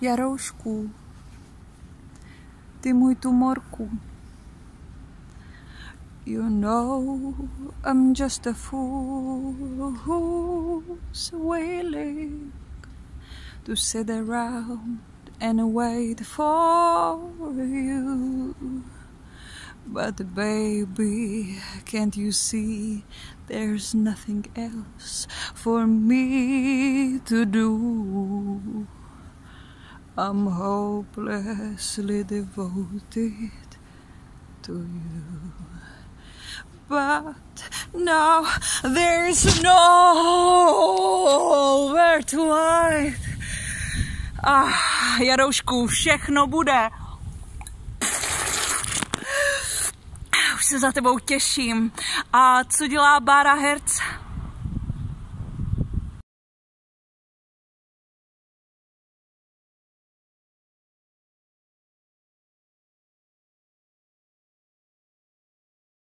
Jaroušku, ty můj tumorku. You know I'm just a fool who's willing to sit around and wait for you. But baby, can't you see there's nothing else for me to do? I'm hopelessly devoted to you. But now there's nowhere to hide. Ah, Jaroušku, všechno bude. Už se za tebou těším. A co dělá Bára Herc?